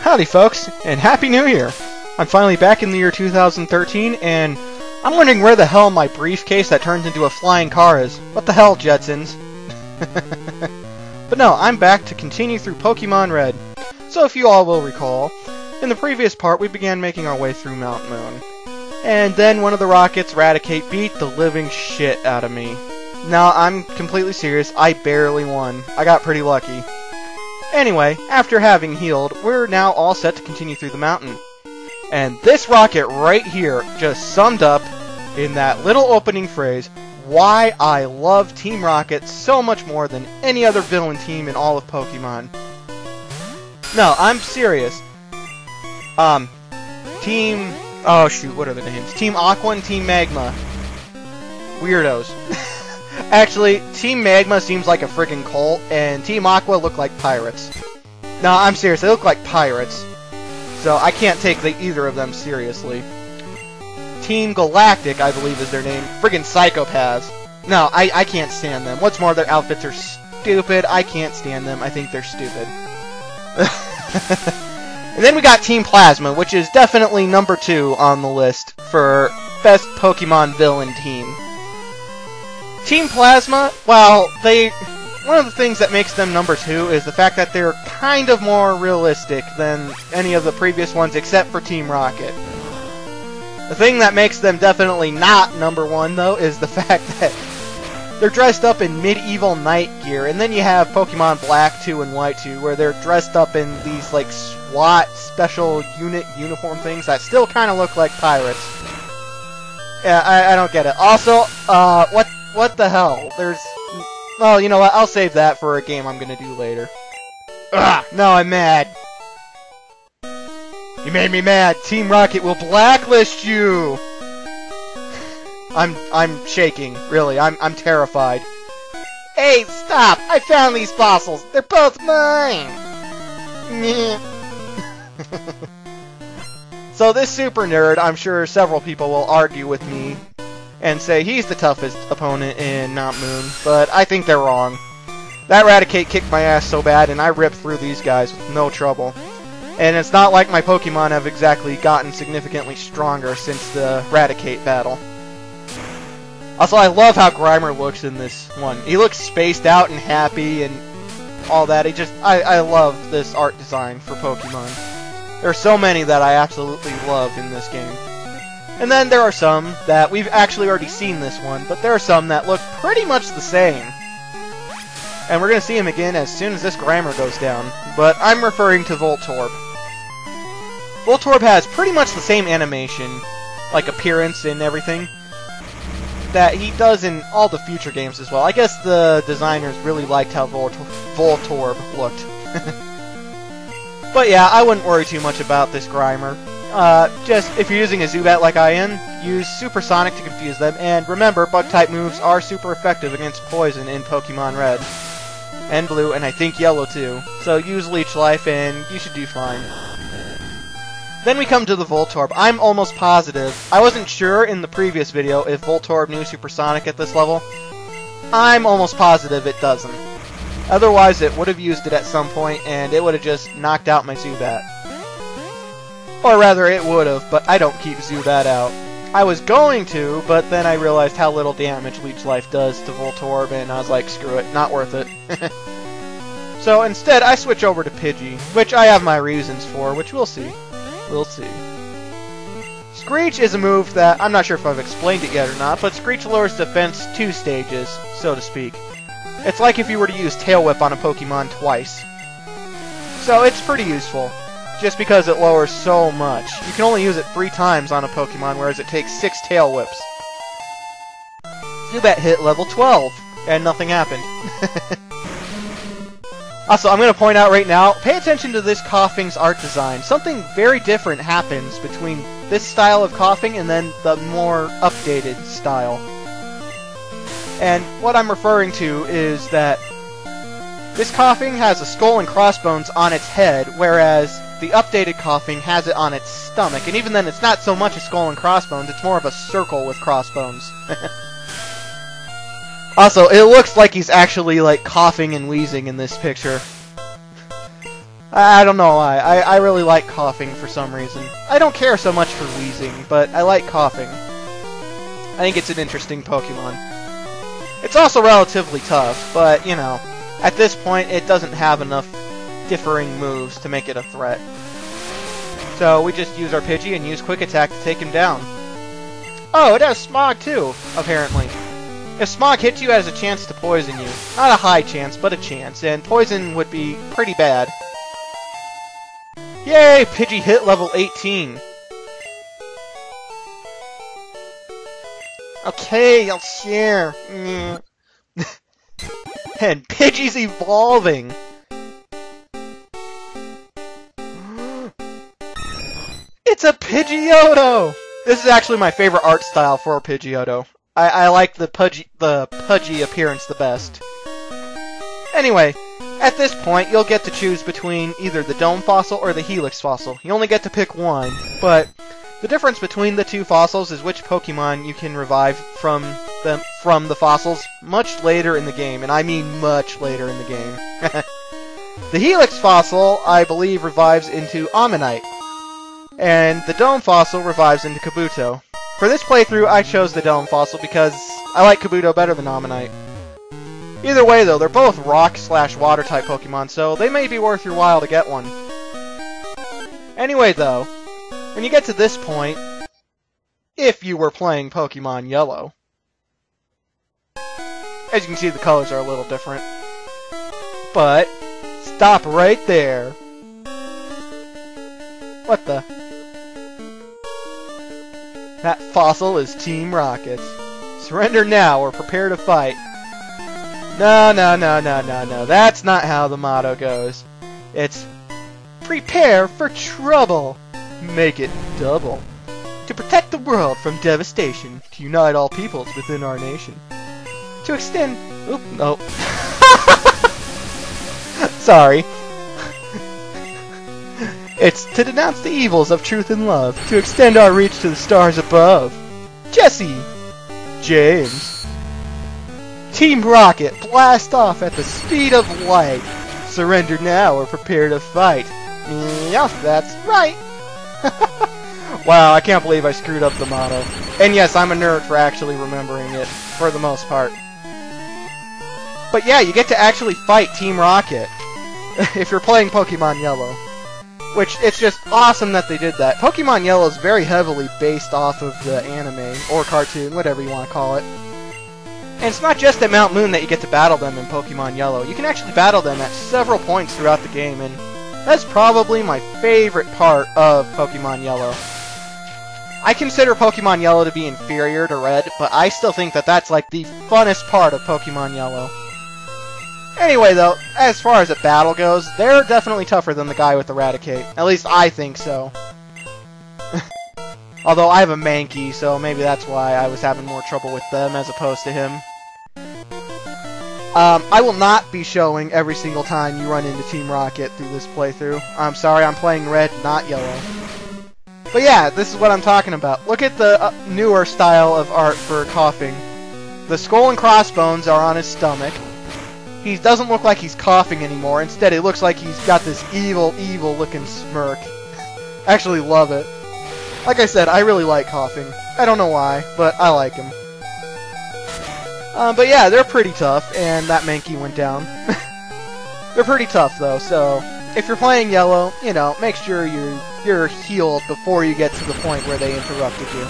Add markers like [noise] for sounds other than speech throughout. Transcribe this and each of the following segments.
Howdy, folks, and Happy New Year! I'm finally back in the year 2013, and I'm wondering where the hell my briefcase that turns into a flying car is. What the hell, Jetsons? [laughs] but no, I'm back to continue through Pokemon Red. So if you all will recall, in the previous part we began making our way through Mount Moon. And then one of the rockets, Raticate, beat the living shit out of me. Now, I'm completely serious, I barely won. I got pretty lucky. Anyway, after having healed, we're now all set to continue through the mountain. And this rocket right here just summed up, in that little opening phrase, why I love Team Rocket so much more than any other villain team in all of Pokemon. No, I'm serious. Um, Team... Oh shoot, what are the names? Team Aqua and Team Magma. Weirdos. [laughs] Actually, Team Magma seems like a friggin' cult, and Team Aqua look like pirates. No, I'm serious, they look like pirates. So I can't take the, either of them seriously. Team Galactic, I believe is their name. Friggin' psychopaths. No, I, I can't stand them. What's more, their outfits are stupid. I can't stand them. I think they're stupid. [laughs] and then we got Team Plasma, which is definitely number two on the list for best Pokemon villain team. Team Plasma, well, they... One of the things that makes them number two is the fact that they're kind of more realistic than any of the previous ones except for Team Rocket. The thing that makes them definitely not number one, though, is the [laughs] fact that they're dressed up in medieval knight gear, and then you have Pokemon Black 2 and White 2, where they're dressed up in these, like, SWAT special unit uniform things that still kind of look like pirates. Yeah, I, I don't get it. Also, uh, what what the hell? There's... Well, you know what? I'll save that for a game I'm gonna do later. Ugh! No, I'm mad. You made me mad. Team Rocket will blacklist you. [sighs] I'm I'm shaking. Really, I'm I'm terrified. Hey, stop! I found these fossils. They're both mine. [laughs] so this super nerd, I'm sure several people will argue with me and say he's the toughest opponent in Mount Moon, but I think they're wrong. That Raticate kicked my ass so bad, and I ripped through these guys with no trouble. And it's not like my Pokemon have exactly gotten significantly stronger since the Raticate battle. Also, I love how Grimer looks in this one. He looks spaced out and happy and all that. He just, I, I love this art design for Pokemon. There are so many that I absolutely love in this game. And then there are some that we've actually already seen this one, but there are some that look pretty much the same. And we're going to see him again as soon as this Grimer goes down, but I'm referring to Voltorb. Voltorb has pretty much the same animation, like appearance and everything, that he does in all the future games as well. I guess the designers really liked how Volt Voltorb looked. [laughs] but yeah, I wouldn't worry too much about this Grimer. Uh, just, if you're using a Zubat like I am, use Supersonic to confuse them, and remember, Bug-type moves are super effective against Poison in Pokemon Red. And Blue, and I think Yellow too. So use Leech Life, and you should do fine. Then we come to the Voltorb. I'm almost positive. I wasn't sure in the previous video if Voltorb knew Supersonic at this level. I'm almost positive it doesn't. Otherwise, it would have used it at some point, and it would have just knocked out my Zubat. Or rather, it would have, but I don't keep Zubat out. I was going to, but then I realized how little damage Leech Life does to Voltorb, and I was like, screw it, not worth it. [laughs] so instead, I switch over to Pidgey, which I have my reasons for, which we'll see. We'll see. Screech is a move that, I'm not sure if I've explained it yet or not, but Screech lowers defense two stages, so to speak. It's like if you were to use Tail Whip on a Pokemon twice. So it's pretty useful just because it lowers so much. You can only use it three times on a Pokemon, whereas it takes six Tail Whips. Zubat hit level 12, and nothing happened. [laughs] also, I'm going to point out right now, pay attention to this Koffing's art design. Something very different happens between this style of Koffing and then the more updated style. And what I'm referring to is that this Koffing has a skull and crossbones on its head, whereas the updated Koffing has it on its stomach, and even then it's not so much a skull and crossbones, it's more of a circle with crossbones. [laughs] also, it looks like he's actually, like, coughing and wheezing in this picture. I, don't know why. I, I really like Koffing for some reason. I don't care so much for Weezing, but I like Koffing. I think it's an interesting Pokemon. It's also relatively tough, but, you know, at this point it doesn't have enough differing moves to make it a threat. So we just use our Pidgey and use Quick Attack to take him down. Oh, it has Smog too, apparently. If Smog hits you, it has a chance to poison you. Not a high chance, but a chance, and poison would be pretty bad. Yay! Pidgey hit level 18. Okay, I'll share. [laughs] and Pidgey's evolving. It's a Pidgeotto! This is actually my favorite art style for a Pidgeotto. I, I like the pudgy, the pudgy appearance the best. Anyway, at this point, you'll get to choose between either the Dome Fossil or the Helix Fossil. You only get to pick one, but the difference between the two fossils is which Pokemon you can revive from them from the fossils much later in the game, and I mean much later in the game. [laughs] the Helix Fossil, I believe, revives into Omanyte, and the Dome Fossil revives into Kabuto. For this playthrough, I chose the Dome Fossil because I like Kabuto better than Omanyte. Either way, though, they're both rock slash water type Pokemon, so they may be worth your while to get one. Anyway, though, when you get to this point, if you were playing Pokemon Yellow, as you can see, the colors are a little different. But, stop right there. What the? That fossil is Team Rocket. Surrender now or prepare to fight. No, no, no, no, no, no. That's not how the motto goes. It's prepare for trouble make it double. To protect the world from devastation, to unite all peoples within our nation. To extend... Oop, no. [laughs] Sorry. It's to denounce the evils of truth and love, to extend our reach to the stars above. Jessie! James. Team Rocket, blast off at the speed of light. Surrender now or prepare to fight. Yes, that's right. [laughs] wow, I can't believe I screwed up the motto. And yes, I'm a nerd for actually remembering it, for the most part. But yeah, you get to actually fight Team Rocket [laughs] if you're playing Pokemon Yellow. Which, it's just awesome that they did that. Pokemon Yellow is very heavily based off of the anime, or cartoon, whatever you want to call it. And it's not just at Mount Moon that you get to battle them in Pokemon Yellow. You can actually battle them at several points throughout the game, and that's probably my favorite part of Pokemon Yellow. I consider Pokemon Yellow to be inferior to Red, but I still think that that's like the funnest part of Pokemon Yellow. Anyway, though, as far as a battle goes, they're definitely tougher than the guy with Raticate. At least I think so. [laughs] Although I have a Mankey, so maybe that's why I was having more trouble with them as opposed to him. Um, I will not be showing every single time you run into Team Rocket through this playthrough. I'm sorry, I'm playing red, not yellow. But yeah, this is what I'm talking about. Look at the uh, newer style of art for Koffing. The skull and crossbones are on his stomach. He doesn't look like he's coughing anymore. Instead, it looks like he's got this evil, evil looking smirk. Actually love it. Like I said, I really like Koffing. I don't know why, but I like him. Um, but yeah, they're pretty tough, and that Mankey went down. [laughs] they're pretty tough, though, so if you're playing yellow, you know, make sure you're, you're healed before you get to the point where they interrupted you.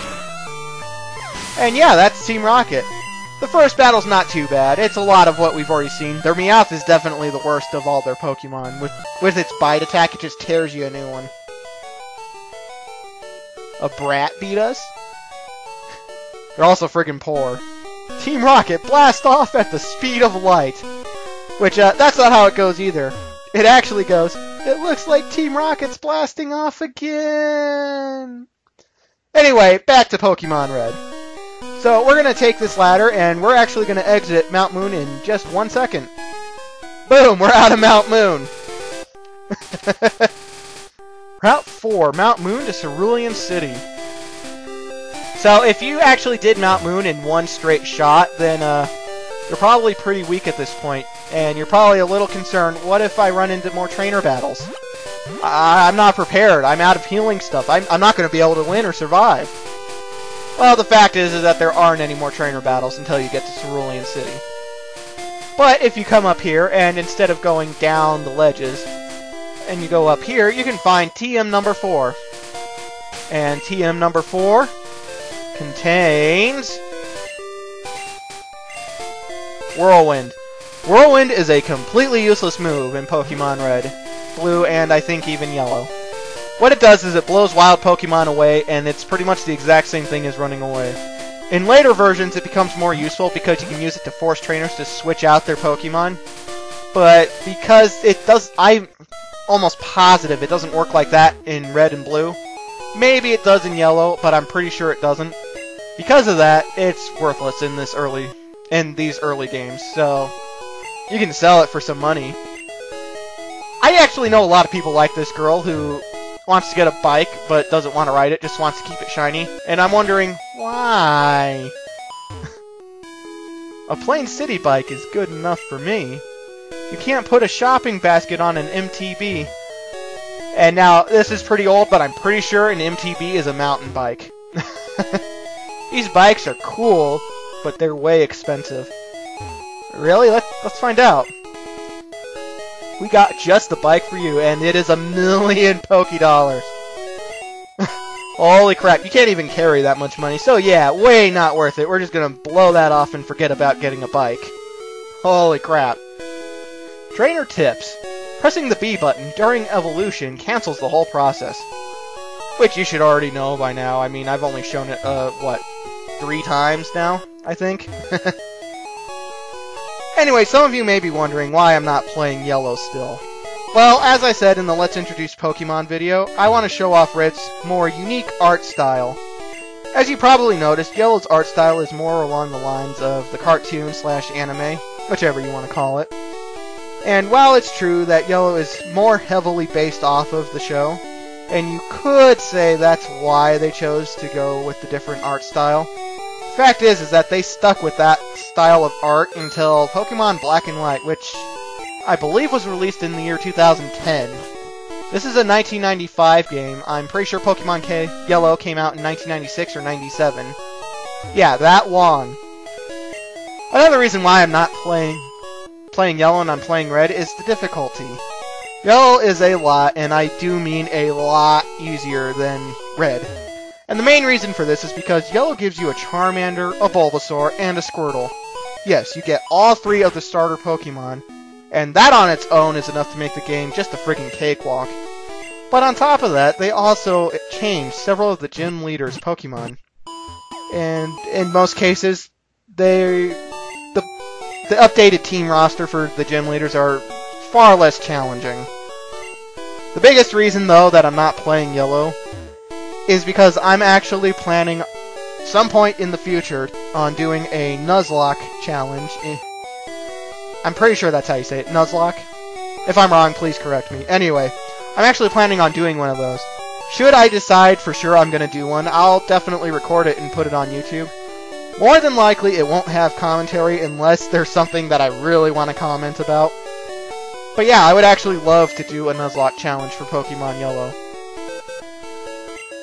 And yeah, that's Team Rocket. The first battle's not too bad. It's a lot of what we've already seen. Their Meowth is definitely the worst of all their Pokemon. With, with its bite attack, it just tears you a new one. A brat beat us? [laughs] They're also friggin' poor. Team Rocket blast off at the speed of light. Which, uh, that's not how it goes either. It actually goes, it looks like Team Rocket's blasting off again. Anyway, back to Pokemon Red. So we're going to take this ladder, and we're actually going to exit Mount Moon in just one second. Boom, we're out of Mount Moon. [laughs] Route 4, Mount Moon to Cerulean City. So if you actually did Mount Moon in one straight shot, then uh, you're probably pretty weak at this point, and you're probably a little concerned, what if I run into more trainer battles? I I'm not prepared. I'm out of healing stuff. I'm, I'm not going to be able to win or survive. Well, the fact is, is that there aren't any more trainer battles until you get to Cerulean City. But if you come up here, and instead of going down the ledges, and you go up here, you can find TM number 4. And TM number 4 contains... Whirlwind. Whirlwind is a completely useless move in Pokemon Red, Blue, and I think even Yellow. What it does is it blows wild Pokemon away, and it's pretty much the exact same thing as running away. In later versions, it becomes more useful because you can use it to force trainers to switch out their Pokemon. But because it does, I'm almost positive it doesn't work like that in Red and Blue. Maybe it does in Yellow, but I'm pretty sure it doesn't. Because of that, it's worthless in this early, in these early games. So you can sell it for some money. I actually know a lot of people like this girl who wants to get a bike, but doesn't want to ride it, just wants to keep it shiny. And I'm wondering, why? [laughs] a plain city bike is good enough for me. You can't put a shopping basket on an MTB. And now, this is pretty old, but I'm pretty sure an MTB is a mountain bike. [laughs] These bikes are cool, but they're way expensive. Really? Let's, let's find out. We got just the bike for you, and it is a million Poké Dollars. [laughs] Holy crap, you can't even carry that much money. So yeah, way not worth it. We're just gonna blow that off and forget about getting a bike. Holy crap. Trainer tips. Pressing the B button during evolution cancels the whole process. Which you should already know by now. I mean, I've only shown it, uh, what, three times now, I think? [laughs] Anyway, some of you may be wondering why I'm not playing Yellow still. Well, as I said in the Let's Introduce Pokemon video, I want to show off Red's more unique art style. As you probably noticed, Yellow's art style is more along the lines of the cartoon slash anime, whichever you want to call it. And while it's true that Yellow is more heavily based off of the show, and you could say that's why they chose to go with the different art style, fact is, is that they stuck with that style of art until Pokemon Black and White, which I believe was released in the year 2010. This is a 1995 game. I'm pretty sure Pokemon K Yellow came out in 1996 or 97. Yeah, that long. Another reason why I'm not playing playing Yellow and I'm playing Red is the difficulty. Yellow is a lot, and I do mean a lot easier than Red. And the main reason for this is because Yellow gives you a Charmander, a Bulbasaur, and a Squirtle. Yes, you get all three of the starter Pokemon, and that on its own is enough to make the game just a freaking cakewalk. But on top of that, they also changed several of the gym leaders' Pokemon. And in most cases, they the the updated team roster for the gym leaders are far less challenging. The biggest reason though that I'm not playing Yellow is because I'm actually planning some point in the future on doing a Nuzlocke challenge. I'm pretty sure that's how you say it, Nuzlocke. If I'm wrong, please correct me. Anyway, I'm actually planning on doing one of those. Should I decide for sure I'm going to do one, I'll definitely record it and put it on YouTube. More than likely, it won't have commentary unless there's something that I really want to comment about. But yeah, I would actually love to do a Nuzlocke challenge for Pokemon Yellow.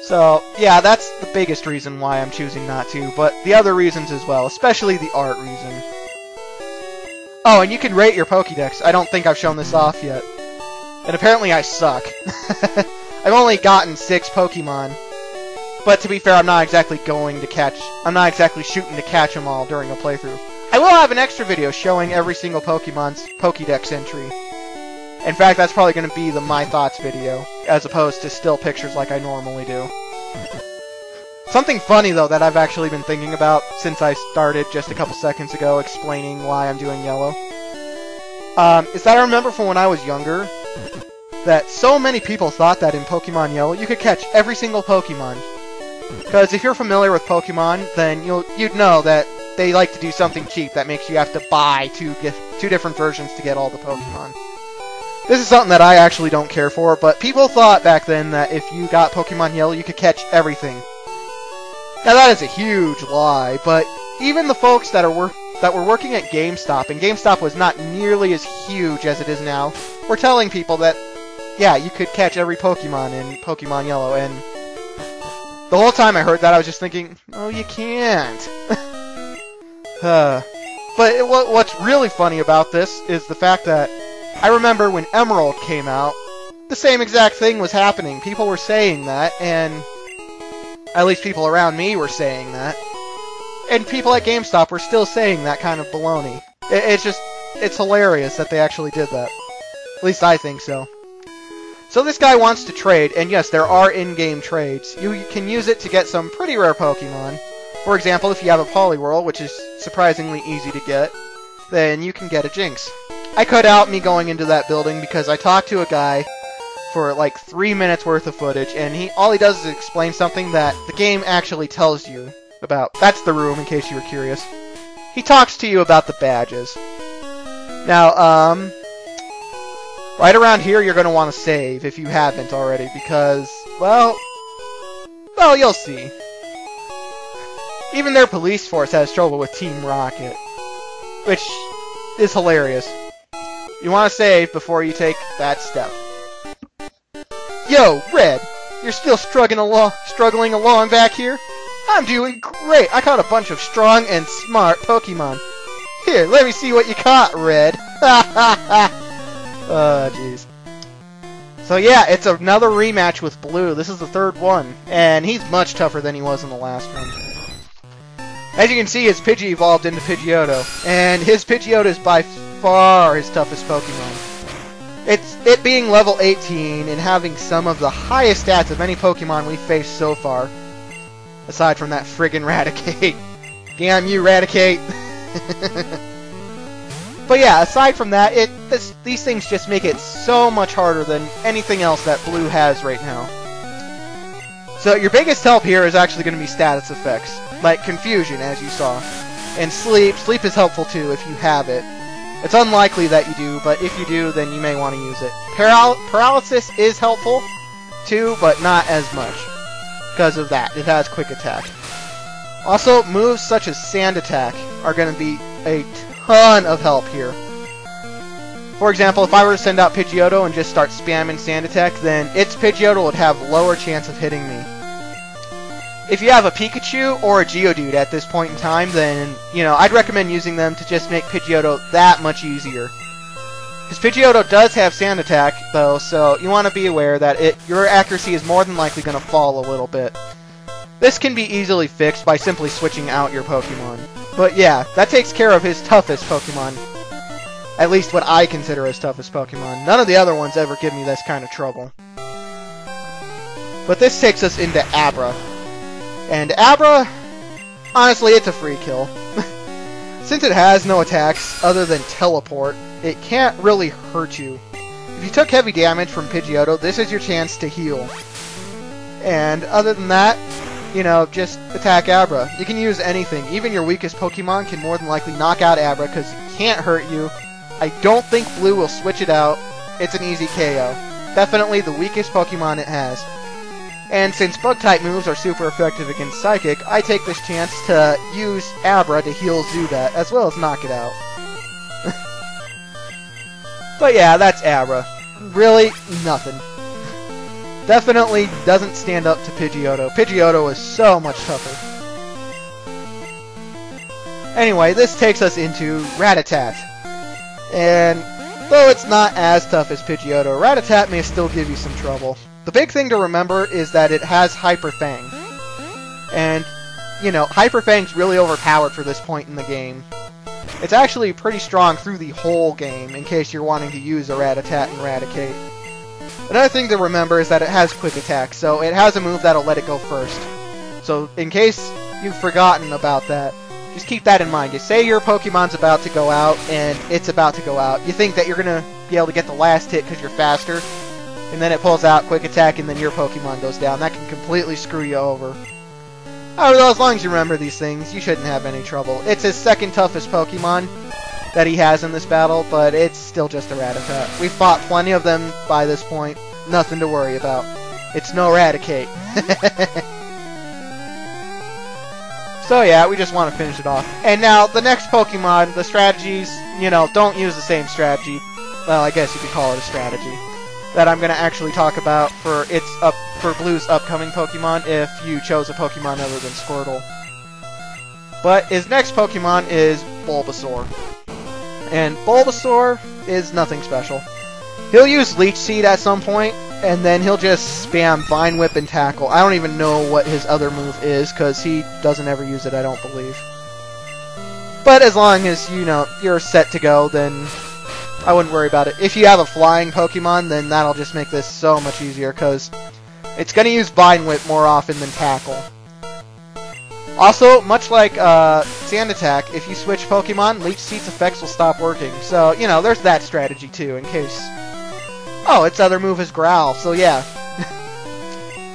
So, yeah, that's the biggest reason why I'm choosing not to, but the other reasons as well, especially the art reason. Oh, and you can rate your Pokédex. I don't think I've shown this off yet. And apparently I suck. [laughs] I've only gotten six Pokemon. But to be fair, I'm not exactly going to catch... I'm not exactly shooting to catch them all during a playthrough. I will have an extra video showing every single Pokemon's Pokédex entry. In fact, that's probably going to be the My Thoughts video, as opposed to still pictures like I normally do. Something funny, though, that I've actually been thinking about since I started just a couple seconds ago explaining why I'm doing yellow, um, is that I remember from when I was younger that so many people thought that in Pokemon Yellow you could catch every single Pokemon. Because if you're familiar with Pokemon, then you'll you'd know that they like to do something cheap that makes you have to buy two two different versions to get all the Pokemon. This is something that I actually don't care for, but people thought back then that if you got Pokemon Yellow, you could catch everything. Now that is a huge lie, but even the folks that are that were working at GameStop, and GameStop was not nearly as huge as it is now, were telling people that yeah, you could catch every Pokemon in Pokemon Yellow, and the whole time I heard that, I was just thinking, oh, you can't. [laughs] uh, but what's really funny about this is the fact that I remember when Emerald came out, the same exact thing was happening. People were saying that, and at least people around me were saying that. And people at GameStop were still saying that kind of baloney. It, it's just, it's hilarious that they actually did that. At least I think so. So this guy wants to trade, and yes, there are in-game trades. You can use it to get some pretty rare Pokemon. For example, if you have a Poliwhirl, which is surprisingly easy to get, then you can get a Jynx. I cut out me going into that building because I talked to a guy for like three minutes worth of footage, and he all he does is explain something that the game actually tells you about. That's the room, in case you were curious. He talks to you about the badges. Now, um, right around here you're going to want to save if you haven't already, because, well, well, you'll see. Even their police force has trouble with Team Rocket, which is hilarious. You want to save before you take that step. Yo, Red! You're still struggling along, struggling along back here? I'm doing great! I caught a bunch of strong and smart Pokemon. Here, let me see what you caught, Red! Ha ha ha! Oh, jeez. So yeah, it's another rematch with Blue. This is the third one, and he's much tougher than he was in the last one. As you can see, his Pidgey evolved into Pidgeotto, and his Pidgeotto is by far his toughest Pokemon. It's it being level 18 and having some of the highest stats of any Pokemon we've faced so far. Aside from that friggin' Raticate. [laughs] Damn you, Raticate! [laughs] but yeah, aside from that, it this, these things just make it so much harder than anything else that Blue has right now. So your biggest help here is actually going to be status effects, like Confusion, as you saw. And Sleep. Sleep is helpful too if you have it. It's unlikely that you do, but if you do, then you may want to use it. Paral paralysis is helpful, too, but not as much. Because of that, it has quick attack. Also, moves such as Sand Attack are going to be a ton of help here. For example, if I were to send out Pidgeotto and just start spamming Sand Attack, then its Pidgeotto would have lower chance of hitting me if you have a Pikachu or a Geodude at this point in time, then, you know, I'd recommend using them to just make Pidgeotto that much easier. Because Pidgeotto does have Sand Attack, though, so you want to be aware that it your accuracy is more than likely going to fall a little bit. This can be easily fixed by simply switching out your Pokemon. But yeah, that takes care of his toughest Pokemon. At least what I consider his toughest Pokemon. None of the other ones ever give me this kind of trouble. But this takes us into Abra. And Abra, honestly, it's a free kill. [laughs] Since it has no attacks other than teleport, it can't really hurt you. If you took heavy damage from Pidgeotto, this is your chance to heal. And other than that, you know, just attack Abra. You can use anything. Even your weakest Pokemon can more than likely knock out Abra because it can't hurt you. I don't think Blue will switch it out. It's an easy KO. Definitely the weakest Pokemon it has. And since Bug-type moves are super effective against Psychic, I take this chance to use Abra to heal Zubat, as well as knock it out. [laughs] but yeah, that's Abra. Really, nothing. Definitely doesn't stand up to Pidgeotto. Pidgeotto is so much tougher. Anyway, this takes us into Rattata. And though it's not as tough as Pidgeotto, Rattata may still give you some trouble. The big thing to remember is that it has Hyper Fang. And, you know, Hyper Fang's really overpowered for this point in the game. It's actually pretty strong through the whole game, in case you're wanting to use a Rattata and Raticate. Another thing to remember is that it has Quick Attack, so it has a move that'll let it go first. So, in case you've forgotten about that, just keep that in mind. You say your Pokemon's about to go out, and it's about to go out. You think that you're to be able to get the last hit because you're faster, and then it pulls out quick attack, and then your Pokemon goes down. That can completely screw you over. However, as long as you remember these things, you shouldn't have any trouble. It's his second toughest Pokemon that he has in this battle, but it's still just a Rattata. We've fought plenty of them by this point. Nothing to worry about. It's no Raticate. [laughs] so yeah, we just want to finish it off. And now, the next Pokemon, the strategies, you know, don't use the same strategy. Well, I guess you could call it a strategy. That I'm going to actually talk about for its up for Blue's upcoming Pokemon if you chose a Pokemon other than Squirtle. But his next Pokemon is Bulbasaur. And Bulbasaur is nothing special. He'll use Leech Seed at some point, and then he'll just spam Vine Whip and Tackle. I don't even know what his other move is, because he doesn't ever use it, I don't believe. But as long as, you know, you're set to go, then I wouldn't worry about it. If you have a flying Pokemon, then that'll just make this so much easier, because it's going to use Vine Whip more often than Tackle. Also, much like uh, Sand Attack, if you switch Pokemon, Leech Seed's effects will stop working. So, you know, there's that strategy too, in case... Oh, its other move is Growl, so yeah.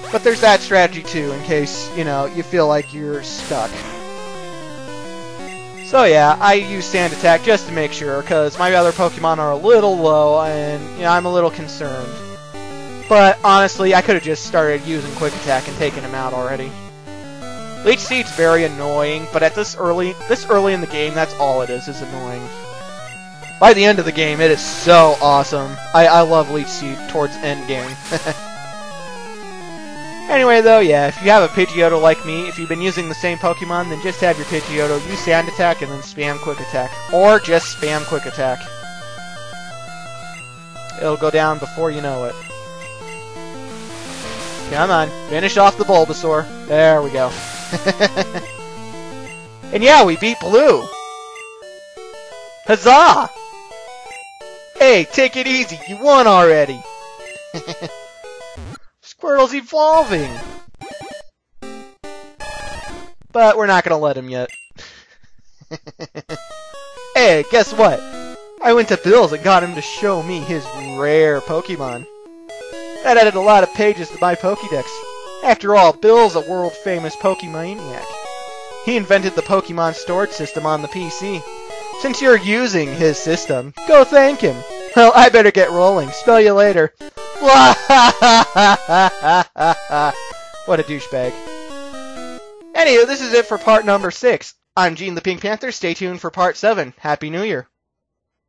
[laughs] but there's that strategy too, in case, you know, you feel like you're stuck. So yeah, I use Sand Attack just to make sure, because my other Pokemon are a little low, and, you know, I'm a little concerned. But, honestly, I could have just started using Quick Attack and taken him out already. Leech Seed's very annoying, but at this early this early in the game, that's all it is, is annoying. By the end of the game, it is so awesome. I, I love Leech Seed towards end game. [laughs] anyway, though, yeah, if you have a Pidgeotto like me, if you've been using the same Pokemon, then just have your Pidgeotto use Sand Attack and then spam Quick Attack. Or just spam Quick Attack. It'll go down before you know it. Come on, finish off the Bulbasaur. There we go. [laughs] and yeah, we beat Blue! Huzzah! Hey, take it easy, you won already! [laughs] Squirtle's evolving! But we're not gonna let him yet. [laughs] hey, guess what? I went to Bill's and got him to show me his rare Pokemon. That added a lot of pages to my Pokédex. After all, Bill's a world-famous Pokemaniac. He invented the Pokemon storage system on the PC. Since you're using his system, go thank him. Well, I better get rolling. Spell you later. [laughs] what a douchebag. Anywho, this is it for part number 6. I'm Gene the Pink Panther. Stay tuned for part 7. Happy New Year.